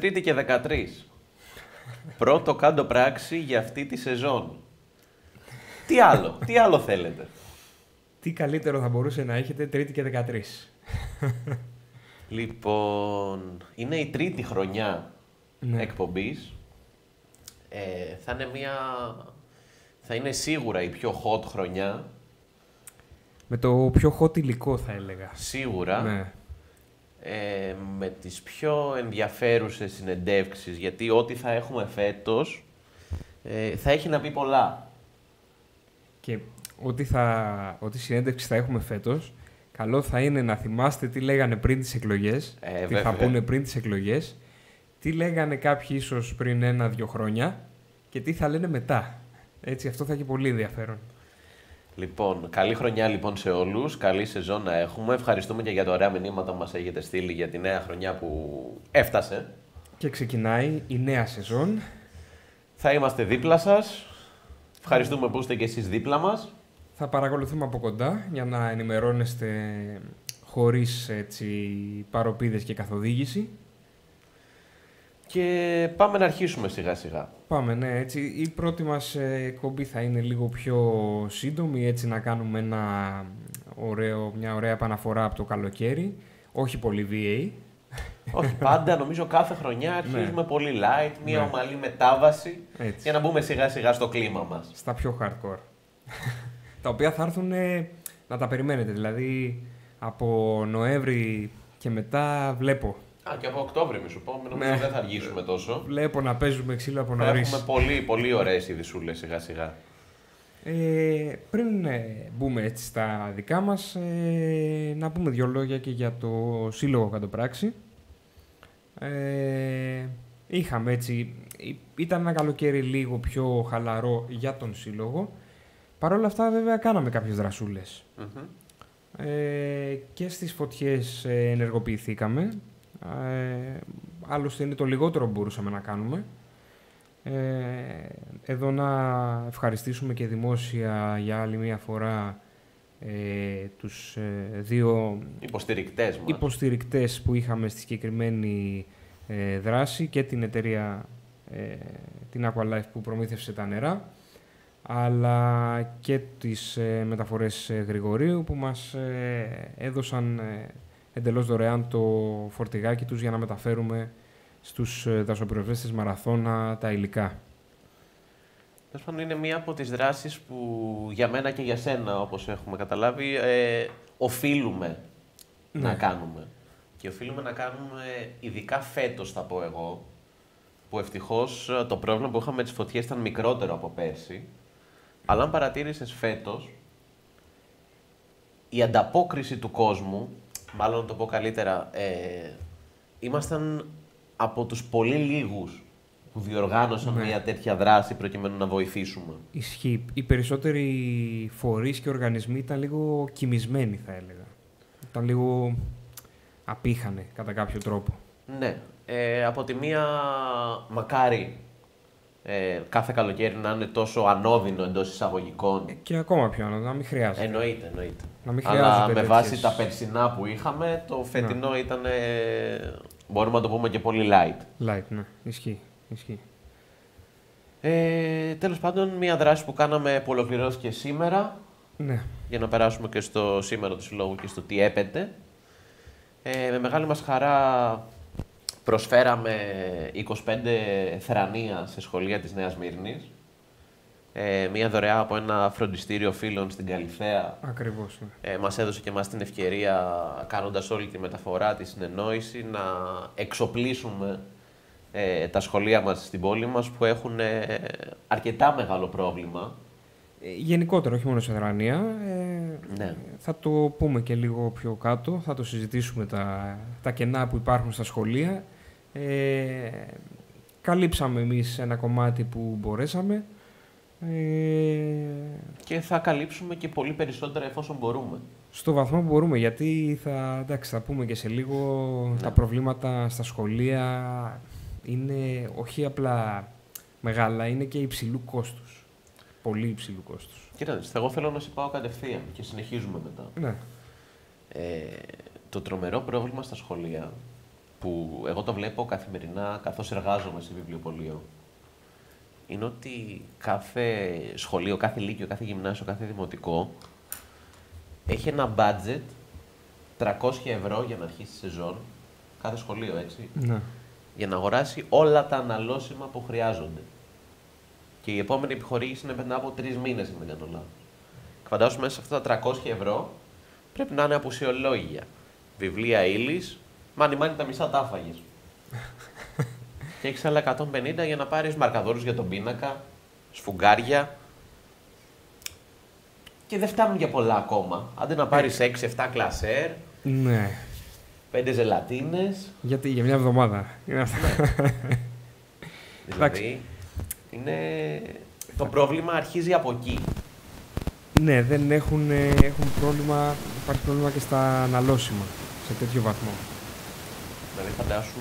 Τρίτη και 13. Πρώτο κάτω πράξη για αυτή τη σεζόν. Τι άλλο, τι άλλο θέλετε; Τι καλύτερο θα μπορούσε να έχετε Τρίτη και 13. Λοιπόν, είναι η τρίτη χρονιά Ναι. εκπομπής. Ε, θα είναι μια... Θα είναι σίγουρα η πιο hot χρονιά. Με το πιο hot υλικό θα έλεγα. Σίγουρα. Ναι. Ε, με τις πιο ενδιαφέρουσες συνεντεύξεις. Γιατί ό,τι θα έχουμε φέτος ε, θα έχει να πει πολλά. Και ό,τι, θα, ό,τι συνέντευξη θα έχουμε φέτος, καλό θα είναι να θυμάστε τι λέγανε πριν τις εκλογές, Ε, τι βέβαια. θα πούνε πριν τις εκλογές, τι λέγανε κάποιοι ίσως πριν ένα-δυο χρόνια και τι θα λένε μετά. Έτσι, αυτό θα έχει πολύ ενδιαφέρον. Λοιπόν, καλή χρονιά λοιπόν σε όλους, καλή σεζόν να έχουμε. Ευχαριστούμε και για τα ωραία μηνύματα που μας έχετε στείλει για τη νέα χρονιά που έφτασε. Και ξεκινάει η νέα σεζόν. Θα είμαστε δίπλα σας. Ευχαριστούμε που είστε και εσείς δίπλα μας. Θα παρακολουθούμε από κοντά για να ενημερώνεστε χωρίς έτσι, παροπίδες και καθοδήγηση. Και πάμε να αρχίσουμε σιγά σιγά. Πάμε, ναι, έτσι. Η πρώτη μας ε, εκπομπή θα είναι λίγο πιο σύντομη, έτσι να κάνουμε ένα ωραίο, μια ωραία επαναφορά από το καλοκαίρι. Όχι πολύ VA. Όχι, πάντα νομίζω κάθε χρονιά αρχίζουμε πολύ light, μια Ναι. ομαλή μετάβαση Έτσι. για να μπούμε σιγά σιγά στο κλίμα μας. Στα πιο hardcore. τα οποία θα έρθουν ε, να τα περιμένετε. Δηλαδή, από Νοέμβρη και μετά βλέπω. Α, και από Οκτώβρη, μη σου πω, νομίζω Ναι. δεν θα αργήσουμε τόσο. Βλέπω να παίζουμε ξύλο από Θα νωρίς. έχουμε πολύ, πολύ ωραίες ειδησούλες σιγά σιγά. Ε, πριν ε, μπούμε έτσι στα δικά μας, ε, να πούμε δύο λόγια και για το Σύλλογο Κατοπράξη. Ε, είχαμε έτσι, ή- ήταν ένα καλοκαίρι λίγο πιο χαλαρό για τον Σύλλογο. Παρ' όλα αυτά βέβαια κάναμε κάποιες δρασούλες. Μμμ. Ε, και στις φωτιές ε, ενεργοποιηθήκαμε. Ε, άλλωστε είναι το λιγότερο που μπορούσαμε να κάνουμε. Ε, εδώ να ευχαριστήσουμε και δημόσια για άλλη μία φορά ε, τους ε, δύο Υποστηρικτές μας. υποστηρικτές που είχαμε στη συγκεκριμένη ε, δράση και την εταιρεία ε, την Aqualife που προμήθευσε τα νερά αλλά και τις ε, μεταφορές ε, Γρηγορίου που μας ε, έδωσαν ε, εντελώς δωρεάν το φορτηγάκι τους για να μεταφέρουμε στους ε, δασοπυροσβέστες μαραθώνα τα υλικά. Τέλος πάντων, είναι μία από τις δράσεις που για μένα και για σένα, όπως έχουμε καταλάβει, ε, οφείλουμε να Ναι. κάνουμε. Και οφείλουμε να κάνουμε, ειδικά φέτος θα πω εγώ, που ευτυχώς ε, το πρόβλημα που είχαμε με τις φωτιές ήταν μικρότερο από πέρσι, αλλά αν παρατήρησες φέτος, η ανταπόκριση του κόσμου, μάλλον να το πω καλύτερα, ε, ήμασταν από τους πολύ λίγους που διοργάνωσαν Ναι. μια τέτοια δράση προκειμένου να βοηθήσουμε. Ισχύει. Οι περισσότεροι φορείς και οργανισμοί ήταν λίγο κοιμισμένοι θα έλεγα. Ήταν λίγο απήχανε κατά κάποιο τρόπο. Ναι. Ε, από τη μία, μακάρι ε, κάθε καλοκαίρι να είναι τόσο ανώδυνο εντός εισαγωγικών. Και ακόμα πιο άνοδο, να μην χρειάζεται. Εννοείται, εννοείται. Να μην Αλλά χρειάζεται με τέτοιες- βάση τα περσινά που είχαμε, το φετινό ήταν. ε, μπορούμε να το πούμε και πολύ light. Light, ναι. Ισχύει. Ισχύει. Ε, Τέλος πάντων, μια δράση που κάναμε που ολοκληρώθηκε σήμερα, Ναι. για να περάσουμε και στο σήμερα του Συλλόγου και στο τι έπεται. Ε, με μεγάλη μας χαρά προσφέραμε 25 θρανία σε σχολεία της Νέας Μύρνης. Ε, μια δωρεά από ένα φροντιστήριο φίλων στην Καλυθέα Ακριβώς. Ναι. ε, μας έδωσε και μας την ευκαιρία, κάνοντας όλη τη μεταφορά, τη συνεννόηση, να εξοπλίσουμε ε, τα σχολεία μας στην πόλη μας που έχουν ε, αρκετά μεγάλο πρόβλημα. Ε, γενικότερα, όχι μόνο σε Δρανία. Ε, Ναι. Θα το πούμε και λίγο πιο κάτω. Θα το συζητήσουμε τα, τα κενά που υπάρχουν στα σχολεία. Ε, καλύψαμε εμείς ένα κομμάτι που μπορέσαμε. Ε, Και θα καλύψουμε και πολύ περισσότερα εφόσον μπορούμε. στο βαθμό που μπορούμε, γιατί θα, εντάξει, θα πούμε και σε λίγο τα προβλήματα στα σχολεία είναι όχι απλά μεγάλα, είναι και υψηλού κόστους. Πολύ υψηλού κόστους. Κοίταξε, εγώ θέλω να σε πάω κατευθείαν και συνεχίζουμε μετά. Ναι. Ε, το τρομερό πρόβλημα στα σχολεία που εγώ το βλέπω καθημερινά καθώς εργάζομαι σε βιβλιοπωλείο είναι ότι κάθε σχολείο, κάθε λύκειο, κάθε γυμνάσιο, κάθε δημοτικό έχει ένα budget 300 ευρώ για να αρχίσει τη σεζόν, κάθε σχολείο έτσι, Ναι. για να αγοράσει όλα τα αναλώσιμα που χρειάζονται. Και η επόμενη επιχορήγηση είναι μετά από τρεις μήνες, αν δεν κάνω λάθος. Φαντάσου μέσα σε αυτά τα 300 ευρώ πρέπει να είναι απουσιολόγια. Βιβλία ύλης, μάνι μάνι τα μισά τα άφαγες. και έχεις άλλα 150 για να πάρεις μαρκαδόρους για τον πίνακα, σφουγγάρια. Και δεν φτάνουν για πολλά ακόμα. Αντί να πάρεις 6-7 κλασέρ, Ναι. 5 ζελατίνες. Γιατί για μια εβδομάδα. Είναι αυτά. Δηλαδή, είναι... το πρόβλημα αρχίζει από εκεί. ναι, δεν έχουν, ε, έχουν πρόβλημα. Υπάρχει πρόβλημα και στα αναλώσιμα σε τέτοιο βαθμό. Δηλαδή, φαντάσου,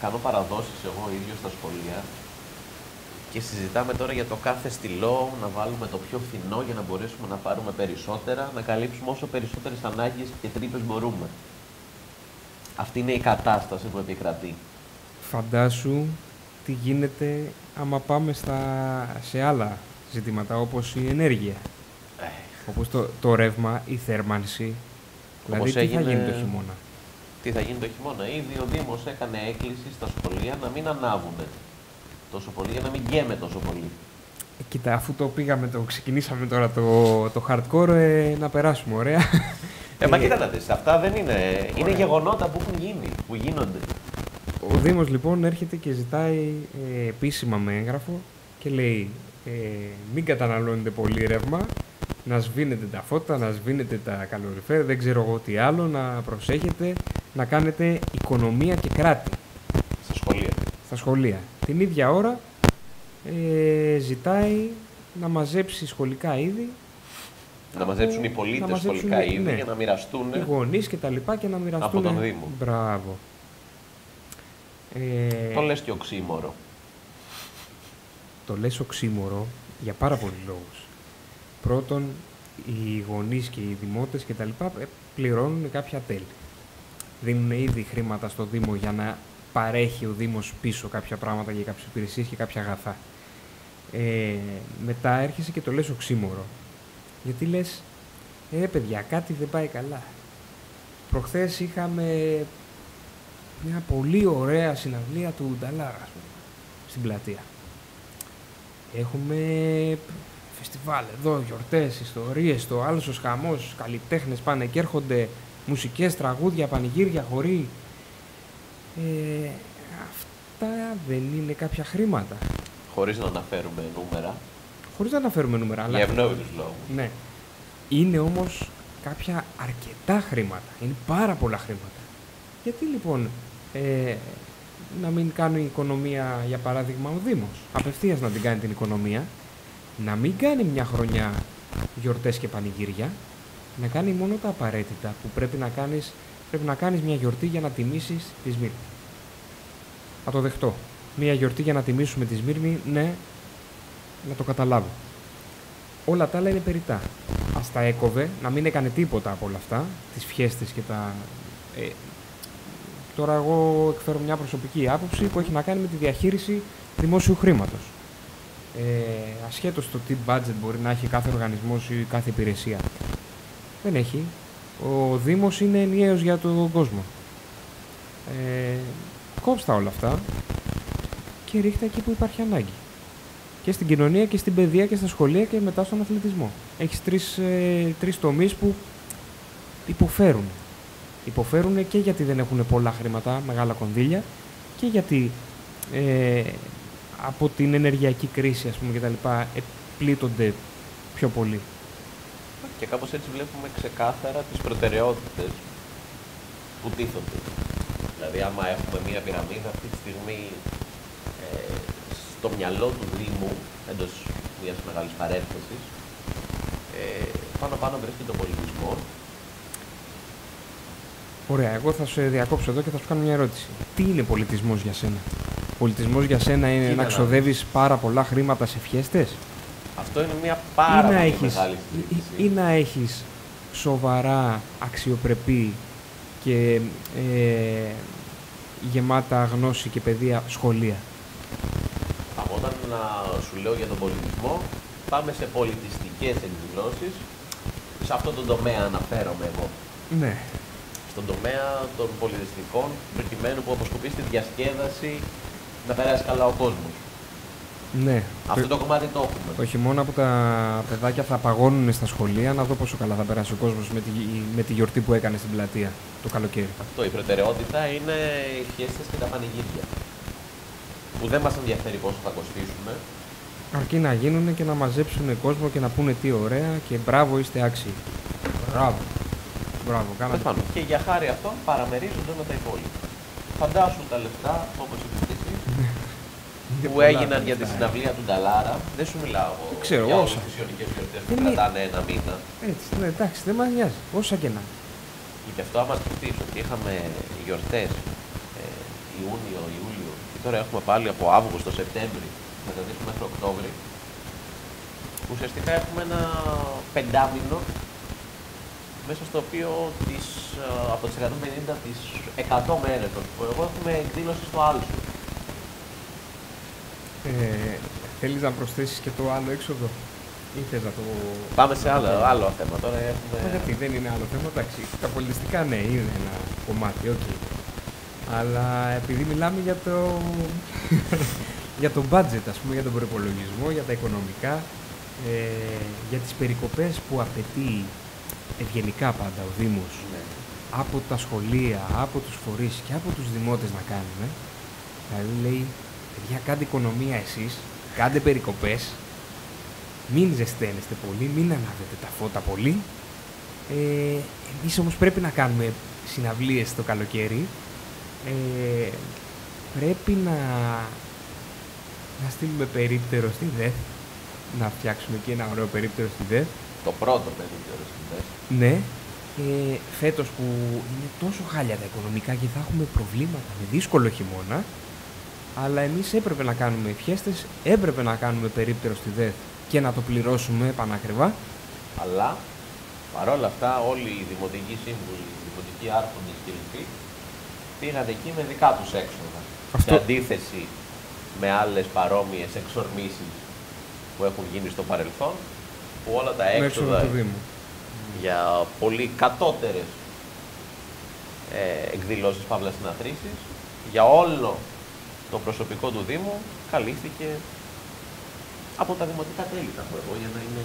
κάνω παραδόσεις εγώ ίδιος στα σχολεία και συζητάμε τώρα για το κάθε στυλό, να βάλουμε το πιο φθηνό για να μπορέσουμε να πάρουμε περισσότερα, να καλύψουμε όσο περισσότερες ανάγκες και τρύπες μπορούμε. Αυτή είναι η κατάσταση που επικρατεί. Φαντάσου τι γίνεται άμα πάμε στα, σε άλλα ζητήματα όπως η ενέργεια. Ε, Όπως το, το ρεύμα, η θέρμανση. Δηλαδή Όπως τι θα έγινε- γίνει το χειμώνα; Τι θα γίνει το χειμώνα. Ήδη ο Δήμος έκανε έκκληση στα σχολεία να μην ανάβουν τόσο πολύ, για να μην γκέμε τόσο πολύ. Ε, Κοίτα, αφού το πήγαμε, το ξεκινήσαμε τώρα το, το hardcore, ε, να περάσουμε ωραία. Ε, μα Ε, κοίτα να δεις, αυτά δεν είναι. Είναι Ωραία. γεγονότα που έχουν γίνει, που γίνονται. Ο Δήμος λοιπόν έρχεται και ζητάει ε, επίσημα με έγγραφο και λέει ε, μην καταναλώνετε πολύ ρεύμα, να σβήνετε τα φώτα, να σβήνετε τα καλοριφέρ, δεν ξέρω εγώ τι άλλο, να προσέχετε, να κάνετε οικονομία και κράτη Στα σχολεία. στα σχολεία. Την ίδια ώρα ε, ζητάει να μαζέψει σχολικά είδη Να από- μαζέψουν οι να πολίτε μαζέψουν, σχολικά είδη ναι. για να μοιραστούν. οι γονείς και τα λοιπά και να μοιραστούν. τον Δήμο. Μπράβο. Ε, Το λες και οξύμορο. το λες οξύμορο για πάρα πολλούς λόγους. Πρώτον, οι γονείς και οι δημότες και τα λοιπά ε, πληρώνουν κάποια τέλη. Δίνουν ήδη χρήματα στο Δήμο για να παρέχει ο Δήμος πίσω κάποια πράγματα για κάποιες υπηρεσίες και κάποια αγαθά. Ε, μετά έρχεσαι και το λες οξύμορο. Γιατί λες, ε παιδιά, κάτι δεν πάει καλά. Προχθές είχαμε μια πολύ ωραία συναυλία του Νταλάρα, ας πούμε, στην πλατεία. Έχουμε φεστιβάλ εδώ, γιορτές, ιστορίες, το άλλος ο χαμός, καλλιτέχνες πάνε και έρχονται, μουσικές, τραγούδια, πανηγύρια, χωρί. Ε, αυτά δεν είναι κάποια χρήματα. Χωρίς να αναφέρουμε νούμερα. Χωρίς να αναφέρουμε νούμερα, αλλά... Για ευνόητους λόγους. Ναι. Είναι όμως κάποια αρκετά χρήματα. Είναι πάρα πολλά χρήματα. Γιατί λοιπόν ε, να μην κάνει οικονομία, για παράδειγμα, ο Δήμος. Απευθείας να την κάνει την οικονομία. Να μην κάνει μια χρονιά γιορτές και πανηγύρια. Να κάνει μόνο τα απαραίτητα που πρέπει να κάνεις, πρέπει να κάνεις μια γιορτή για να τιμήσεις τη Σμύρνη. Θα το δεχτώ. Μια γιορτή για να τιμήσουμε τη Σμύρνη, ναι, να το καταλάβω. Όλα τα άλλα είναι περιτά. Α τα έκοβε, να μην έκανε τίποτα από όλα αυτά, τις φιέστε και τα. Ε, τώρα, εγώ εκφέρω μια προσωπική άποψη που έχει να κάνει με τη διαχείριση δημόσιου χρήματος. Ε, ασχέτως το τι budget μπορεί να έχει κάθε οργανισμός ή κάθε υπηρεσία. Δεν έχει. Ο Δήμος είναι ενιαίος για τον κόσμο. Ε, κόψτα όλα αυτά και ρίχτα εκεί που υπάρχει ανάγκη και στην κοινωνία και στην παιδεία και στα σχολεία και μετά στον αθλητισμό. Έχεις τρεις, ε, τρεις τομείς που υποφέρουν. Υποφέρουν και γιατί δεν έχουν πολλά χρήματα, μεγάλα κονδύλια και γιατί ε, από την ενεργειακή κρίση ας πούμε και τα λοιπά ε, πλήττονται πιο πολύ. Και κάπως έτσι βλέπουμε ξεκάθαρα τις προτεραιότητες που τίθονται. Δηλαδή, άμα έχουμε μία πυραμίδα αυτή τη στιγμή ε, στο μυαλό του Δήμου, εντός μιας μεγάλης παρένθεσης, ε, πάνω-πάνω βρίσκεται ο πολιτισμός. Ωραία, εγώ θα σε διακόψω εδώ και θα σου κάνω μια ερώτηση. Τι είναι πολιτισμός για σένα; Πολιτισμός για σένα είναι Κοίτα να να ξοδεύεις πάρα πολλά χρήματα σε φιέστες; Αυτό είναι μια πάρα ή, να πολύ έχεις, μεγάλη ή, συζήτηση. ή να έχεις σοβαρά, αξιοπρεπή και ε, γεμάτα γνώση και παιδεία σχολεία. Από όταν να σου λέω για τον πολιτισμό, πάμε σε πολιτιστικές εκδηλώσεις. Σε αυτό το τομέα αναφέρομαι εγώ. Ναι. Στον τομέα των πολιτιστικών, προκειμένου που αποσκοπεί στη διασκέδαση να περάσει καλά ο κόσμος. Ναι. Αυτό το κομμάτι το έχουμε. Το χειμώνα που τα παιδάκια θα παγώνουν στα σχολεία, να δω πόσο καλά θα περάσει ο κόσμος με τη, με τη γιορτή που έκανε στην πλατεία το καλοκαίρι. Αυτό, η προτεραιότητα είναι οι φιέστες και τα πανηγύρια. Που δεν μας ενδιαφέρει πόσο θα κοστίσουν. Αρκεί να γίνουν και να μαζέψουν κόσμο και να πούνε τι ωραία και μπράβο είστε άξιοι. Μπράβο. Μπράβο, κάνατε. Τέλος πάντων, Και για χάρη αυτό παραμερίζονται με τα υπόλοιπα. Φαντάσου τα λεφτά, όπως είπες και εσύ, Είναι που πολλά έγιναν για τη λεφτά. συναυλία του Νταλάρα. Δεν σου μιλάω ξέρω, για όλες όσα. τις ιονικές γιορτές που Δεν είναι- κρατάνε ένα μήνα. Έτσι, ναι, εντάξει, δεν μας νοιάζει. Όσα και να. Και γι' αυτό άμα σκεφτείς ότι είχαμε γιορτές ε, Ιούνιο, Ιούλιο και τώρα έχουμε πάλι από Αύγουστο, Σεπτέμβρη, μεταδείξουμε μέχρι Οκτώβρη, ουσιαστικά έχουμε ένα πεντάμινο μέσα στο οποίο τις, ε, από τις 150 τις 100 μέρες θα σου πω εγώ έχουμε εκδήλωση στο Άλσο. Ε, θέλεις να προσθέσεις και το άλλο έξοδο ή θες να το... Πάμε σε άλλο, άλλο θέμα τώρα. Έχουμε... Μα γιατί δεν είναι άλλο θέμα, εντάξει. Τα πολιτιστικά ναι, είναι ένα κομμάτι, οκ. Αλλά επειδή μιλάμε για το, για το budget, ας πούμε, για τον προπολογισμό, για τα οικονομικά, ε, για τις περικοπές που απαιτεί ευγενικά πάντα ο Δήμος Ναι. από τα σχολεία, από τους φορείς και από τους δημότες να κάνουμε. Δηλαδή λέει, παιδιά κάντε οικονομία εσείς, κάντε περικοπές, μην ζεσταίνεστε πολύ, μην ανάβετε τα φώτα πολύ. Ε, εμείς όμως πρέπει να κάνουμε συναυλίες το καλοκαίρι. Ε, πρέπει να, να στείλουμε περίπτερο στη ΔΕΘ, να φτιάξουμε και ένα ωραίο περίπτερο στη ΔΕΘ. Το πρώτο περίπτερο στην ΔΕΘ. Ναι, ε, φέτος που είναι τόσο χάλια τα οικονομικά και θα έχουμε προβλήματα με δύσκολο χειμώνα, αλλά εμείς έπρεπε να κάνουμε φιέστες, έπρεπε να κάνουμε περίπτερο στη ΔΕΘ και να το πληρώσουμε πανάκριβα. Αλλά παρόλα αυτά όλοι οι δημοτικοί σύμβουλοι, οι δημοτικοί άρχοντες και λοιποί πήγαν εκεί με δικά τους έξοδα. Αυτό- Σε αντίθεση με άλλες παρόμοιες εξορμήσεις που έχουν γίνει στο παρελθόν, που όλα τα με έξοδα του Δήμου. για πολύ κατώτερες ε, εκδηλώσεις παύλα συναθρήσεις, για όλο το προσωπικό του Δήμου καλύφθηκε από τα δημοτικά τέλη, θα πω εγώ, για να είναι...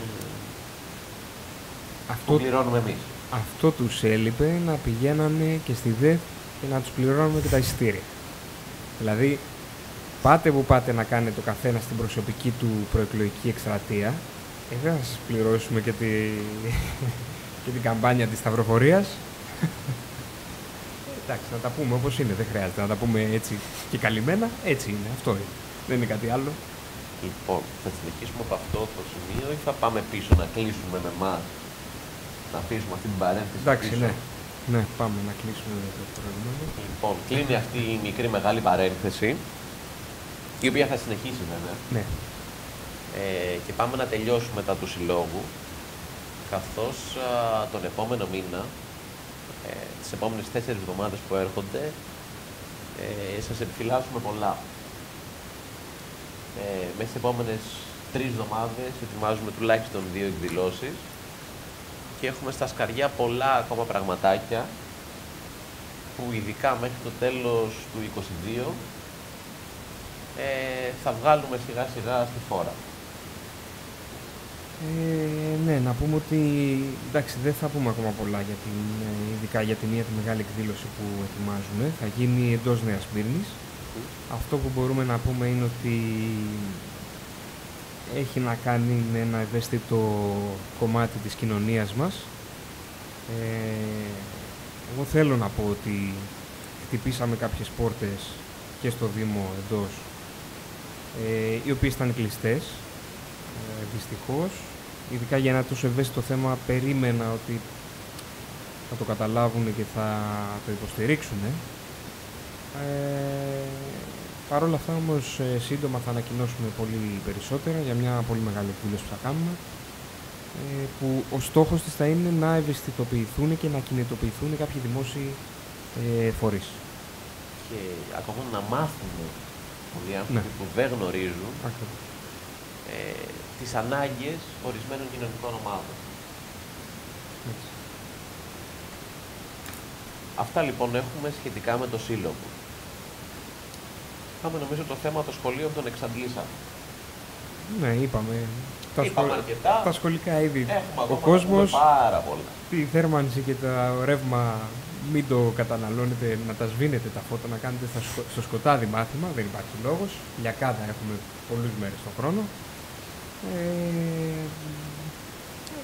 που Αυτό, πληρώνουμε εμείς. αυτό τους έλειπε να πηγαίνανε και στη ΔΕΘ και να τους πληρώνουμε και τα εισιτήρια. Δηλαδή, πάτε που πάτε να κάνετε το καθένας στην προσωπική του προεκλογική εκστρατεία, ε, δεν θα σας πληρώσουμε και, τη... και την καμπάνια της σταυροφορίας. Ε, Εντάξει, να τα πούμε όπως είναι, δεν χρειάζεται να τα πούμε έτσι και καλυμμένα. Έτσι είναι, αυτό είναι. Δεν είναι κάτι άλλο. Λοιπόν, θα συνεχίσουμε από αυτό το σημείο ή θα πάμε πίσω να κλείσουμε με εμάς, να αφήσουμε αυτή την παρένθεση Εντάξει, πίσω; ναι. Ναι, πάμε να κλείσουμε το προηγούμενο. Λοιπόν, κλείνει αυτή η μικρή μεγάλη παρένθεση, η οποία θα συνεχίσει βέβαια. Ναι. Ε, και πάμε να τελειώσουμε μετά του συλλόγου, καθώς α, τον επόμενο μήνα, ε, τις επόμενες τέσσερις εβδομάδες που έρχονται, ε, σας επιφυλάσσουμε πολλά. Ε, μέσα στις επόμενες τρεις εβδομάδες ετοιμάζουμε τουλάχιστον δύο εκδηλώσεις και έχουμε στα σκαριά πολλά ακόμα πραγματάκια που ειδικά μέχρι το τέλος του 2022 ε, θα βγάλουμε σιγά σιγά στη φόρα. Ε, ναι, να πούμε ότι εντάξει, δεν θα πούμε ακόμα πολλά για την, ε, ειδικά για τη μία τη μεγάλη εκδήλωση που ετοιμάζουμε. Θα γίνει εντός Νέας Σμύρνης. Αυτό που μπορούμε να πούμε είναι ότι έχει να κάνει με ένα ευαίσθητο κομμάτι της κοινωνίας μας. Ε, εγώ θέλω να πω ότι χτυπήσαμε κάποιες πόρτες και στο Δήμο εντός, ε, οι οποίες ήταν κλειστές, ε, δυστυχώς. Ειδικά για ένα τόσο ευαίσθητο θέμα περίμενα ότι θα το καταλάβουν και θα το υποστηρίξουν. Ε, Παρ' όλα αυτά όμως ε, σύντομα θα ανακοινώσουμε πολύ περισσότερα για μια πολύ μεγάλη εκδήλωση που θα κάνουμε ε, που ο στόχος της θα είναι να ευαισθητοποιηθούν και να κινητοποιηθούν κάποιοι δημόσιοι ε, φορείς. και ακόμα να μάθουν οι άνθρωποι Ναι. που δεν γνωρίζουν Ακριβώς. ε, τις ανάγκες ορισμένων κοινωνικών ομάδων. Έτσι. Αυτά λοιπόν έχουμε σχετικά με το σύλλογο. Είχαμε νομίζω το θέμα το σχολείο που τον εξαντλήσαμε. Ναι, είπαμε. Τα, Είπαμε σχολ- αρκετά. τα σχολικά είδη. Έχουμε Ο ακόμα να κόσμος, πούμε πάρα πολλά. τη θέρμανση και το ρεύμα μην το καταναλώνετε, να τα σβήνετε τα φώτα, να κάνετε στα σκο- στο σκοτάδι μάθημα, δεν υπάρχει λόγος. Λιακάδα έχουμε πολλούς μέρες το χρόνο. Ε,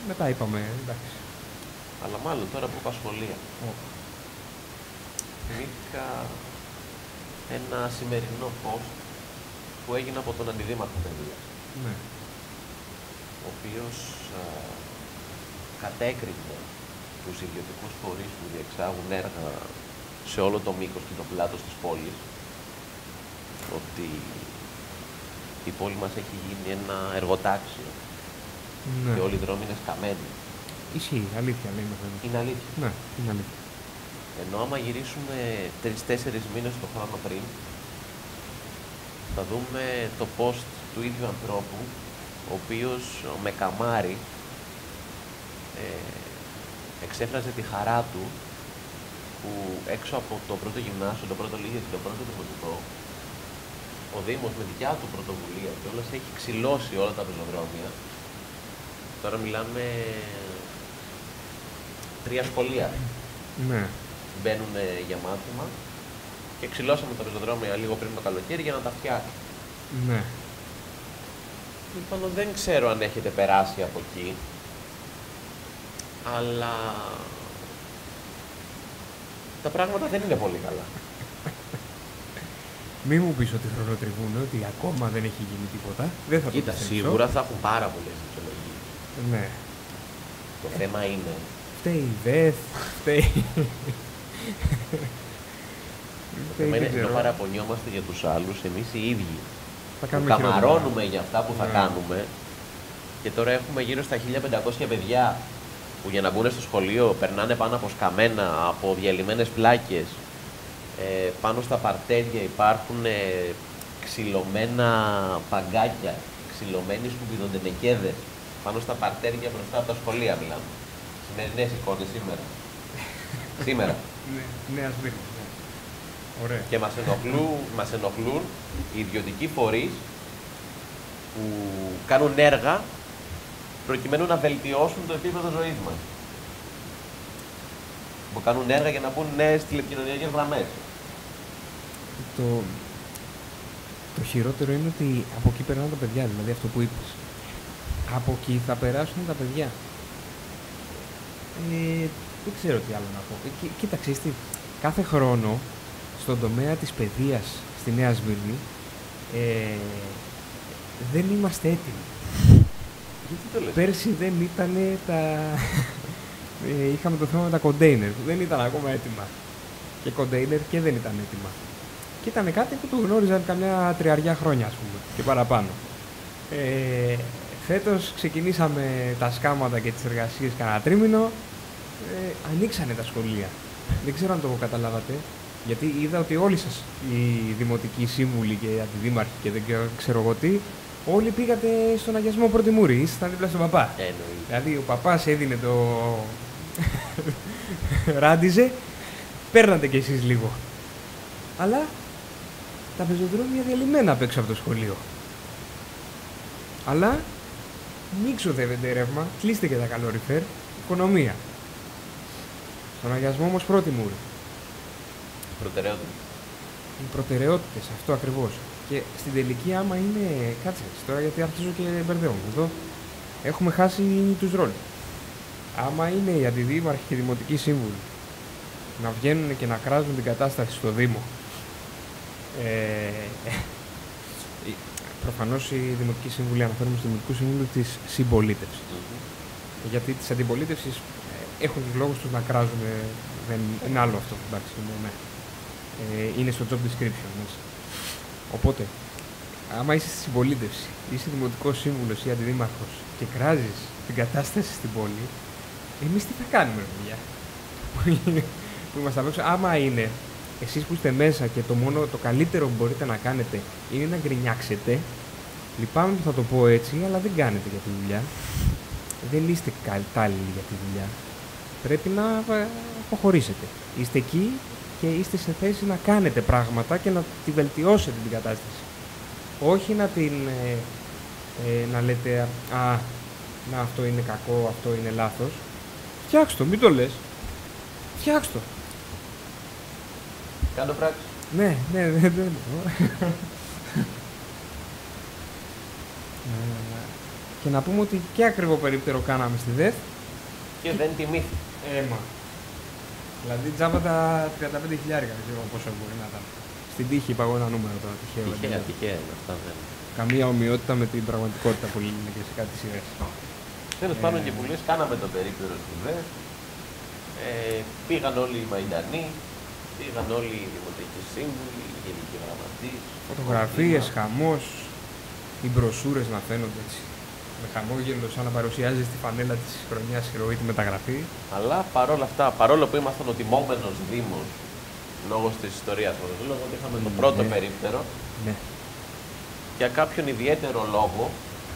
μετά είπαμε, εντάξει. Αλλά μάλλον τώρα που είπα σχολεία. Ω, Θυμήθηκα ένα σημερινό post που έγινε από τον αντιδήμαρχο παιδείας, ναι. ο οποίος α, κατέκρινε τους ιδιωτικούς φορείς που διεξάγουν έργα σε όλο το μήκος και το πλάτος της πόλης, ότι η πόλη μας έχει γίνει ένα εργοτάξιο ναι. και όλοι οι δρόμοι είναι σκαμμένοι. Ισχύει, αλήθεια λέει μέχρι Είναι αλήθεια. Ναι, είναι αλήθεια. Ενώ άμα γυρίσουμε τρει-τέσσερι μήνες το χρόνο πριν, θα δούμε το post του ίδιου ανθρώπου, ο οποίος με καμάρι ε, εξέφραζε τη χαρά του που έξω από το πρώτο γυμνάσιο, το πρώτο λίγιο και το πρώτο δημοτικό, ο Δήμος με δικιά του πρωτοβουλία και όλας έχει ξυλώσει όλα τα πεζοδρόμια. Τώρα μιλάμε τρία σχολεία Ναι. μπαίνουν για μάθημα και ξυλώσαμε τα πεζοδρόμια λίγο πριν το καλοκαίρι για να τα φτιάξουμε. Ναι. Λοιπόν, δεν ξέρω αν έχετε περάσει από εκεί, αλλά τα πράγματα δεν είναι πολύ καλά. Μη μου πεις ότι χρονοτριβούν, ότι ακόμα δεν έχει γίνει τίποτα. Δεν θα το Κοίτα, πιστέψω. σίγουρα θα έχουν πάρα πολλές δικαιολογίες. Ναι. Το θέμα είναι Φταίει η ΔΕΘ, φταίει... Το φταίει, θέμα είναι δεν ενώ ξέρω. παραπονιόμαστε για τους άλλους, εμείς οι ίδιοι Θα που κάνουμε χειρότερα. καμαρώνουμε για αυτά που θα Ναι. κάνουμε και τώρα έχουμε γύρω στα 1500 παιδιά που για να μπουν στο σχολείο περνάνε πάνω από σκαμμένα, από διαλυμένες πλάκες, ε, πάνω στα παρτέρια υπάρχουν ε, ξυλωμένα παγκάκια, ξυλωμένοι σκουπιδοντενεκέδες πάνω στα παρτέρια μπροστά από τα σχολεία μιλάμε. Σημερινές εικόνες σήμερα. σήμερα. Ναι, νέα Σμύρνη. Ναι. Ωραία. Και μας ενοχλούν, μας ενοχλούν οι ιδιωτικοί φορείς που κάνουν έργα προκειμένου να βελτιώσουν το επίπεδο ζωής μας. Που κάνουν έργα για να μπουν νέες τηλεπικοινωνιακές γραμμές. Το, το χειρότερο είναι ότι από εκεί περνάνε τα παιδιά, δηλαδή αυτό που είπες. Από εκεί θα περάσουν τα παιδιά. Ε, δεν ξέρω τι άλλο να πω. Ε, κοί- κοίταξε, τι, κάθε χρόνο στον τομέα της παιδείας στη Νέα Σμύρνη ε, δεν είμαστε έτοιμοι. Γιατί το λες; Πέρσι δεν ήταν τα... Ε, είχαμε το θέμα με τα κοντέινερ που δεν ήταν ακόμα έτοιμα. Και κοντέινερ και δεν ήταν έτοιμα. Και ήταν κάτι που το γνώριζαν καμιά τριαριά χρόνια, ας πούμε, και παραπάνω. Ε, φέτος ξεκινήσαμε τα σκάματα και τις εργασίες κανένα τρίμηνο. Ε, ανοίξανε τα σχολεία. Δεν ξέρω αν το καταλάβατε, γιατί είδα ότι όλοι σας, οι δημοτικοί σύμβουλοι και οι αντιδήμαρχοι και δεν ξέρω- ξέρω εγώ τι, όλοι πήγατε στον αγιασμό Πρωτιμούρη, ήσασταν δίπλα στον παπά. Ε, εννοείται. Δηλαδή ο παπάς έδινε το... ράντιζε, παίρνατε κι εσείς λίγο. Αλλά τα πεζοδρόμια διαλυμένα απ' έξω από το σχολείο. Αλλά μην ξοδεύετε ρεύμα, κλείστε και τα καλόριφερ, οικονομία. Στον αγιασμό όμως πρώτη μούρη. Προτεραιότητα. Οι προτεραιότητες, αυτό ακριβώς. Και στην τελική άμα είναι, κάτσε τώρα γιατί αρχίζω και μπερδεύομαι εδώ, έχουμε χάσει τους ρόλους. Άμα είναι οι αντιδήμαρχοι και οι δημοτικοί σύμβουλοι να βγαίνουν και να κράζουν την κατάσταση στο Δήμο, ε, προφανώς οι δημοτικοί σύμβουλοι αναφέρουμε στους δημοτικούς σύμβουλους της συμπολίτευσης. Γιατί της αντιπολίτευσης έχουν τους λόγους τους να κράζουν. ε, Δεν, είναι άλλο αυτό. Εντάξει, είναι, ναι. ε, είναι στο job description μέσα. Οπότε, άμα είσαι στη συμπολίτευση, είσαι δημοτικός σύμβουλος ή αντιδήμαρχος και κράζεις την κατάσταση στην πόλη, εμείς τι θα κάνουμε, ρε παιδιά; που είμαστε απ' έξω. Άμα είναι εσείς που είστε μέσα και το μόνο, το καλύτερο που μπορείτε να κάνετε είναι να γκρινιάξετε, λυπάμαι που θα το πω έτσι, αλλά δεν κάνετε για τη δουλειά. Δεν είστε κατάλληλοι για τη δουλειά. Πρέπει να ε, αποχωρήσετε. Είστε εκεί και είστε σε θέση να κάνετε πράγματα και να τη βελτιώσετε την κατάσταση. Όχι να την... Ε, ε, να λέτε «Α, να αυτό είναι κακό, αυτό είναι λάθος». Φτιάξτε το, μην το λες. Φτιάξτε το. Κάνω πράξη. Ναι, ναι, ναι, ναι. και να πούμε ότι και ακριβό περίπτερο κάναμε στη ΔΕΘ. Και δεν τιμήθη. Έμα. Δηλαδή τζάμπα τα 35 χιλιάρικα, δεν ξέρω πόσο μπορεί να ήταν. Στην τύχη είπα εγώ ένα νούμερο τώρα, τυχαίο. Τυχαία, τυχαία είναι αυτά. Δεν. Καμία ομοιότητα με την πραγματικότητα που είναι και σε κάτι σειρές. Τέλος Ε. πάντων και που λες, κάναμε το περίπτερο στη ΔΕΘ. Ε, πήγαν όλοι οι Μαϊντανοί, πήγαν όλοι οι δημοτικοί σύμβουλοι, οι γενικοί γραμματείς. Φωτογραφίες, χαμός, οι μπροσούρες να φαίνονται έτσι. Με χαμόγελο, σαν να παρουσιάζει τη φανέλα της χρονιάς η ροή τη μεταγραφή. Αλλά παρόλα αυτά, παρόλο που ήμασταν ο τιμόμενο Δήμος λόγω της ιστορίας μα, λόγω ότι είχαμε το Ναι. πρώτο περίπτερο, Ναι. για κάποιον ιδιαίτερο λόγο,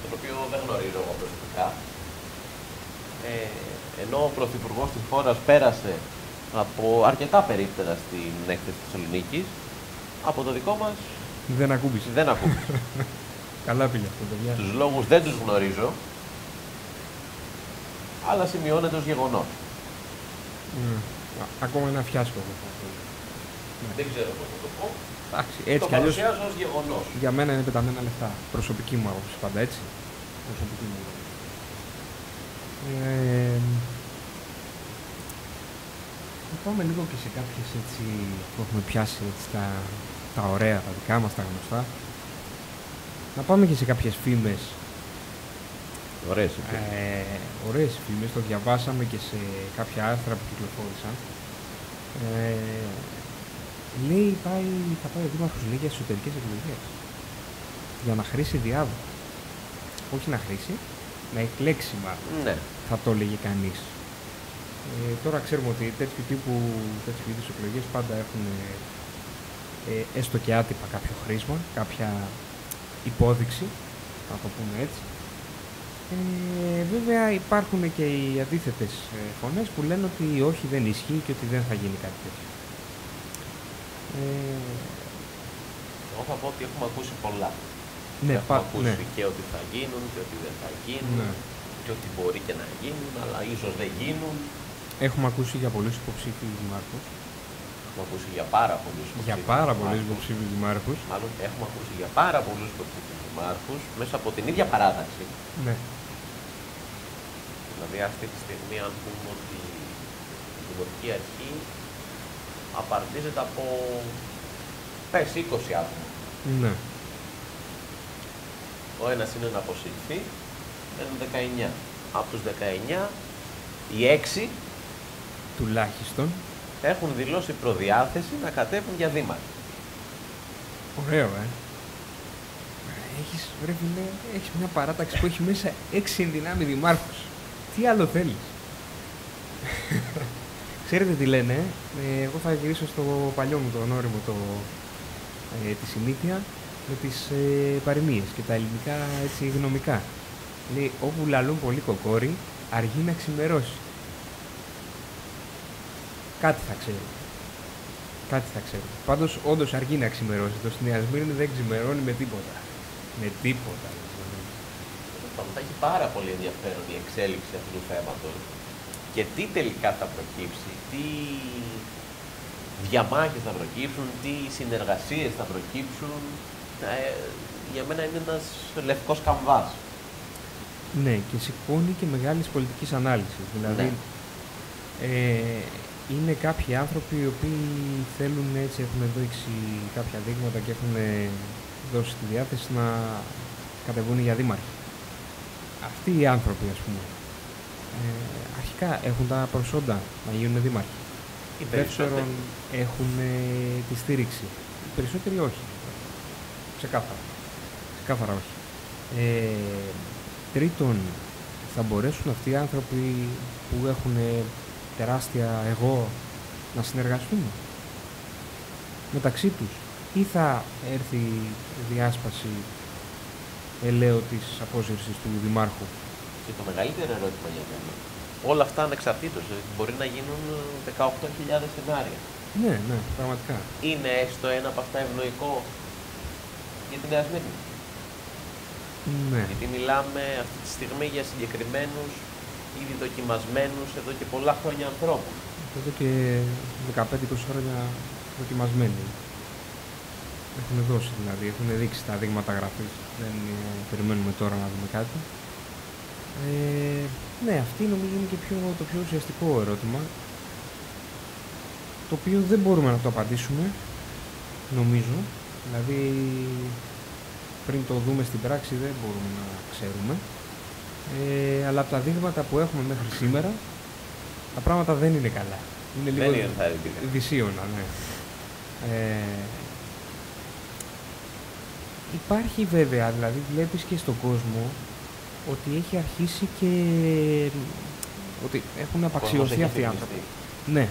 τον οποίο δεν γνωρίζω εγώ προσωπικά, ε, ενώ ο Πρωθυπουργός της χώρας πέρασε από αρκετά περίπτερα στην έκθεση της Θεσσαλονίκη, από το δικό μας Δεν ακούμπησε. δεν ακούγεται. Καλά πήγε αυτό, παιδιά. τους λόγους δεν τους γνωρίζω, αλλά σημειώνεται ως γεγονός. Μμ. Α- Ακόμα ένα φιάσκο. εγώ θα πω. Δεν ξέρω πώς θα το πω. Εντάξει, το έτσι κι αλλιώς παρουσιάζω ως γεγονός. για μένα είναι πεταμένα λεφτά. Προσωπική μου άποψη πάντα, έτσι. Προσωπική μου άποψη. Ε, να πάμε λίγο και σε κάποιες έτσι που έχουμε πιάσει έτσι, τα, τα ωραία, τα δικά μας, τα γνωστά. Να πάμε και σε κάποιες φήμες Ωραίες ε, ωραίες φήμες, το διαβάσαμε και σε κάποια άρθρα που κυκλοφόρησαν. Ε, λέει, πάει, θα πάει ο Δήμαρχος λέει για εσωτερικές εκλογές. Για να χρήσει διάδοχο. Όχι να χρήσει, να εκλέξει μάλλον, Ναι. θα το έλεγε κανείς. Ε, τώρα ξέρουμε ότι τέτοιου τύπου, τέτοιου είδους εκλογές πάντα έχουν ε, έστω και άτυπα κάποιο χρήσμα, κάποια υπόδειξη, να το πούμε έτσι. Ε, βέβαια υπάρχουν και οι αντίθετες ε, φωνές που λένε ότι όχι δεν ισχύει και ότι δεν θα γίνει κάτι τέτοιο. Ε, Εγώ θα πω ότι έχουμε ακούσει πολλά. ναι, έχουμε πα, ακούσει ναι, και ότι θα γίνουν και ότι δεν θα γίνουν. ναι. Και ότι μπορεί και να γίνουν, αλλά ίσως δεν γίνουν. Έχουμε ακούσει για πολλούς υποψήφιους δημάρχους. Έχουμε ακούσει για πάρα πολλούς Για πάρα πολλούς υποψήφιους δημάρχους. Μάλλον έχουμε ακούσει για πάρα πολλούς υποψήφιους δημάρχους μέσα από την ίδια παράταξη. Ναι. Δηλαδή, αυτή τη στιγμή, αν πούμε ότι η δημοτική αρχή απαρτίζεται από πες 20 άτομα. Ναι. Ο ένας είναι να αποσυρθεί, μένουν 19. Από τους 19, οι 6 Τουλάχιστον. έχουν δηλώσει προδιάθεση να κατέβουν για δήμαρχο. Ωραίο, ε. Έχεις, βρε φίλε, έχεις μια παράταξη που έχει μέσα έξι ενδυνάμει δημάρχους. Τι άλλο θέλεις; Ξέρετε τι λένε, ε, εγώ θα γυρίσω στο παλιό μου το ονόριμο το, ε, τη συνήθεια με τις ε, παροιμίες και τα ελληνικά έτσι γνωμικά. Λέει, όπου λαλούν πολύ κοκόρι, αργεί να ξημερώσει. Κάτι θα ξέρει. Κάτι θα ξέρει. Πάντως, όντως αργεί να ξημερώσει. Το στη Νέα Σμύρνη δεν ξημερώνει με τίποτα. Με τίποτα. δηλαδή. Λοιπόν, θα έχει πάρα πολύ ενδιαφέρον η εξέλιξη αυτού του θέματος και τι τελικά θα προκύψει, τι διαμάχες θα προκύψουν, τι συνεργασίες θα προκύψουν. Ε, για μένα είναι ένας λευκός καμβάς. Ναι, και σηκώνει και μεγάλης πολιτικής ανάλυσης. Δηλαδή, ε, είναι κάποιοι άνθρωποι οι οποίοι θέλουν έτσι, έχουν δείξει κάποια δείγματα και έχουν ε, δώσει τη διάθεση να κατεβούν για δήμαρχοι. Αυτοί οι άνθρωποι, ας πούμε, ε, αρχικά έχουν τα προσόντα να γίνουν δήμαρχοι. Οι περισσότεροι. Δεύτερον, έχουν ε, τη στήριξη. Οι περισσότεροι όχι. Ξεκάθαρα. Ξεκάθαρα όχι. Ε, τρίτον, θα μπορέσουν αυτοί οι άνθρωποι που έχουν τεράστια εγώ να συνεργαστούν. μεταξύ τους ή θα έρθει διάσπαση ελαίο της απόσυρσης του Δημάρχου; Και το μεγαλύτερο ερώτημα για μένα. Όλα αυτά ανεξαρτήτως, δηλαδή μπορεί να γίνουν 18.000 σενάρια. Ναι, ναι, πραγματικά. Είναι έστω ένα από αυτά ευνοϊκό για την Νέα Σμύρνη. Ναι. Γιατί μιλάμε αυτή τη στιγμή για συγκεκριμένους ήδη δοκιμασμένους εδώ και πολλά χρόνια ανθρώπους. Εδώ και 15-20 χρόνια δοκιμασμένοι. Έχουν δώσει δηλαδή, έχουν δείξει τα δείγματα γραφής. Δεν ε, περιμένουμε τώρα να δούμε κάτι. Ε, ναι, αυτή νομίζω είναι και πιο, το πιο ουσιαστικό ερώτημα. Το οποίο δεν μπορούμε να το απαντήσουμε, νομίζω. Δηλαδή, πριν το δούμε στην πράξη δεν μπορούμε να ξέρουμε. Ε, αλλά από τα δείγματα που έχουμε μέχρι σήμερα, τα πράγματα δεν είναι καλά. Είναι Δεν λίγο είναι ενθαρρυντικά. δυσίωνα, ναι. Ε, υπάρχει βέβαια, δηλαδή βλέπεις και στον κόσμο ότι έχει αρχίσει και ότι έχουν Ο κόσμος απαξιωθεί έχει αυτοί οι άνθρωποι. Ναι.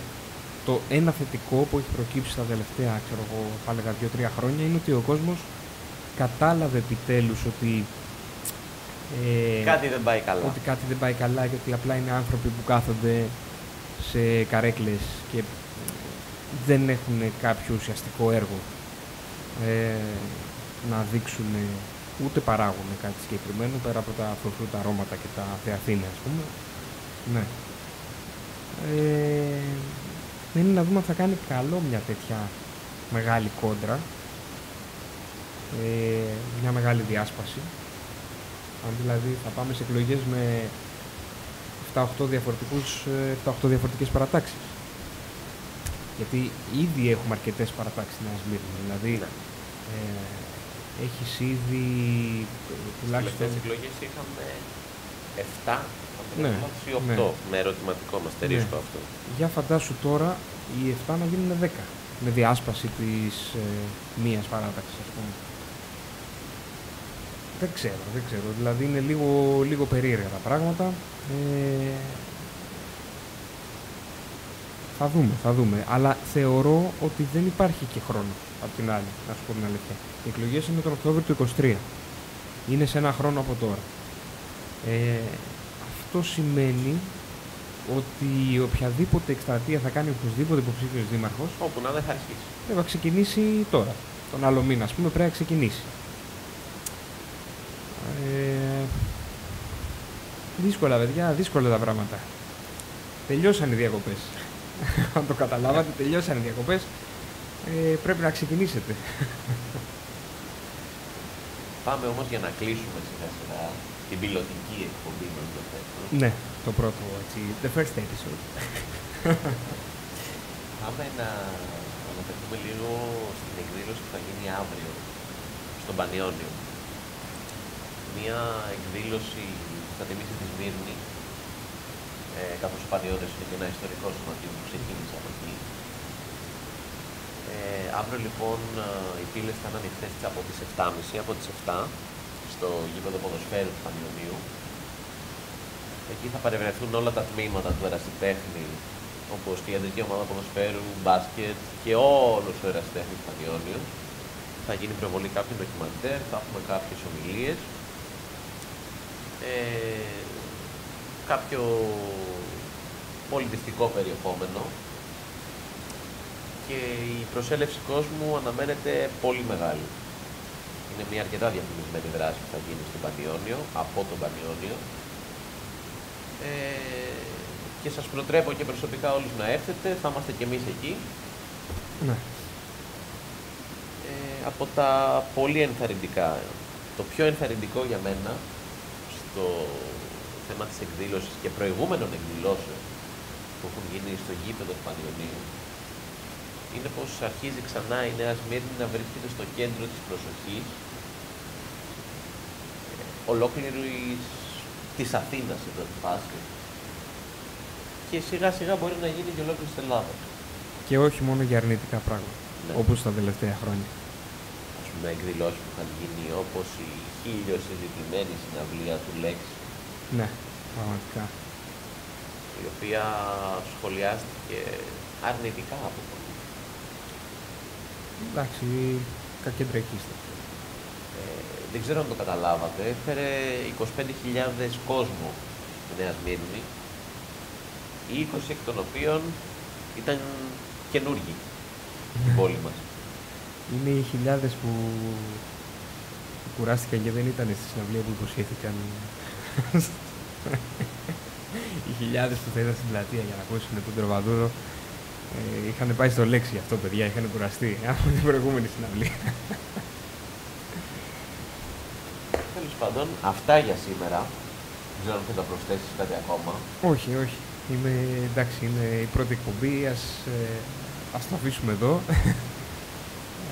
Το ένα θετικό που έχει προκύψει τα τελευταία, ξέρω εγώ, θα έλεγα δύο-τρία χρόνια είναι ότι ο κόσμος κατάλαβε επιτέλους ότι ε, Κάτι δεν πάει καλά. ότι κάτι δεν πάει καλά και ότι απλά είναι άνθρωποι που κάθονται σε καρέκλες και δεν έχουν κάποιο ουσιαστικό έργο ε, να δείξουν ούτε παράγουν κάτι συγκεκριμένο πέρα από τα φρουφρούτα αρώματα και τα θεαθήνια ας πούμε. Ναι. Ε, είναι να δούμε αν θα κάνει καλό μια τέτοια μεγάλη κόντρα, ε, μια μεγάλη διάσπαση. Αν δηλαδή θα πάμε σε εκλογές με 7-8 διαφορετικούς, ε, 7-8 διαφορετικές παρατάξεις. Γιατί ήδη έχουμε αρκετές παρατάξεις στη Νέα Σμύρνη. Δηλαδή, Ναι. ε, έχεις ήδη ε, Στις τουλάχιστον... τελευταίες εκλογές είχαμε 7, αν δεν Ναι, κάνω λάθος, ή 8, με ερωτηματικό μας τερίσκο Ναι. αυτό. Για φαντάσου τώρα οι 7 να γίνουν 10 με διάσπαση της ε, μίας παράταξης ας πούμε. Δεν ξέρω, δεν ξέρω. Δηλαδή είναι λίγο, λίγο περίεργα τα πράγματα. Ε, θα δούμε, θα δούμε. Αλλά θεωρώ ότι δεν υπάρχει και χρόνος απ' την άλλη, να σου πω την αλήθεια. Οι εκλογές είναι τον Οκτώβριο του 23. Είναι σε ένα χρόνο από τώρα. Ε, αυτό σημαίνει ότι οποιαδήποτε εκστρατεία θα κάνει οποιοδήποτε υποψήφιος δήμαρχος Όπου να δεν θα αρχίσει. πρέπει να ξεκινήσει τώρα. Τον άλλο μήνα, ας πούμε, πρέπει να ξεκινήσει. Ε, δύσκολα, παιδιά, δύσκολα τα πράγματα. Τελειώσαν οι διακοπές. Αν το καταλάβατε, τελειώσαν οι διακοπές. Ε, πρέπει να ξεκινήσετε. Πάμε όμως για να κλείσουμε σιγά σιγά την πιλωτική εκπομπή μας για φέτος. ναι, το πρώτο, έτσι. The first episode. Πάμε να αναφερθούμε λίγο στην εκδήλωση που θα γίνει αύριο στον Πανιόνιο. Μία εκδήλωση που θα τιμήσει τη Σμύρνη, ε, καθώς ο Πανιόνιος είναι και ένα ιστορικό σωματείο που ξεκίνησε από εκεί. Ε, αύριο λοιπόν ε, οι πύλες θα είναι ανοιχτές από τις 7.30 από τις 7 στο γήπεδο ποδοσφαίρου του Πανιωνίου. Εκεί θα παρευρεθούν όλα τα τμήματα του ερασιτέχνη, όπως και η ιατρική ομάδα ποδοσφαίρου, μπάσκετ και όλος ο ερασιτέχνης του Πανιόνιου. Θα γίνει προβολή κάποιων ντοκιμαντέρ, θα έχουμε κάποιες ομιλίες. Ε, κάποιο πολιτιστικό περιεχόμενο και η προσέλευση κόσμου αναμένεται πολύ μεγάλη. Είναι μια αρκετά διαφημισμένη δράση που θα γίνει στο Πανιόνιο, από τον Πανιόνιο. Ε, και σας προτρέπω και προσωπικά όλους να έρθετε, θα είμαστε και εμείς εκεί. ναι. Ε, από τα πολύ ενθαρρυντικά, το πιο ενθαρρυντικό για μένα στο θέμα της εκδήλωσης και προηγούμενων εκδηλώσεων που έχουν γίνει στο γήπεδο του Πανιωνίου είναι πως αρχίζει ξανά η Νέα Σμύρνη να βρίσκεται στο κέντρο της προσοχής ε, ολόκληρης της Αθήνας εδώ τη φάση και σιγά σιγά μπορεί να γίνει και ολόκληρης της Ελλάδας. Και όχι μόνο για αρνητικά πράγματα, Ναι. όπως τα τελευταία χρόνια. Ας πούμε, εκδηλώσεις που είχαν γίνει όπως η χίλιος συζητημένη συναυλία του Lex, Ναι, πραγματικά. η οποία σχολιάστηκε αρνητικά από πολλούς. Εντάξει, κακεντρική είστε. Ε, δεν ξέρω αν το καταλάβατε. Έφερε 25.000 κόσμο στη Νέα Σμύρνη. Οι 20 εκ των οποίων ήταν καινούργοι στην πόλη μας. Είναι οι χιλιάδες που που κουράστηκαν και δεν ήταν στη συναυλία που υποσχέθηκαν. οι χιλιάδες που θα ήταν στην πλατεία για να ακούσουν τον Τροβαδούρο ε, είχαν πάει στο λέξη γι' αυτό, παιδιά, είχαν κουραστεί από την προηγούμενη συναυλία. Τέλος πάντων, αυτά για σήμερα. Δεν ξέρω αν θες να προσθέσεις κάτι ακόμα. όχι, όχι. Είμαι, εντάξει, είναι η πρώτη εκπομπή, ας, ε, ας το αφήσουμε εδώ.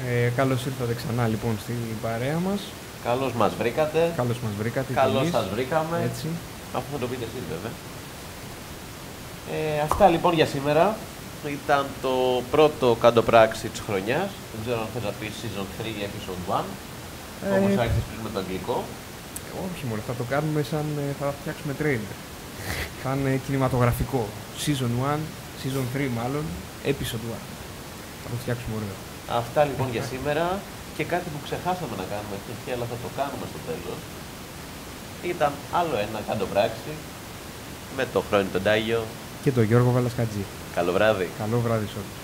Ε, καλώς ήρθατε ξανά λοιπόν στην παρέα μας. Καλώς μας βρήκατε. Καλώς μας βρήκατε. και Καλώς εμείς. σας βρήκαμε. Έτσι. Αυτό θα το πείτε εσείς βέβαια. Ε, αυτά λοιπόν για σήμερα. Ήταν το πρώτο κάτω πράξη της χρονιάς. Δεν ξέρω αν θες να πεις season 3 ή episode 1. Ε, Όπως άρχισες πριν με το αγγλικό. Όχι μόνο, θα το κάνουμε σαν ε, θα φτιάξουμε trailer. θα είναι κινηματογραφικό. Season 1, Season 3 μάλλον, Episode 1. Θα το φτιάξουμε ωραίο. Αυτά λοιπόν για σήμερα. Και κάτι που ξεχάσαμε να κάνουμε στην αρχή, αλλά θα το κάνουμε στο τέλος. Ήταν άλλο ένα κάτω πράξη με το χρόνι τον Τάγιο. Και τον Γιώργο Βαλασκατζή. Καλό βράδυ. Καλό βράδυ σε όλους.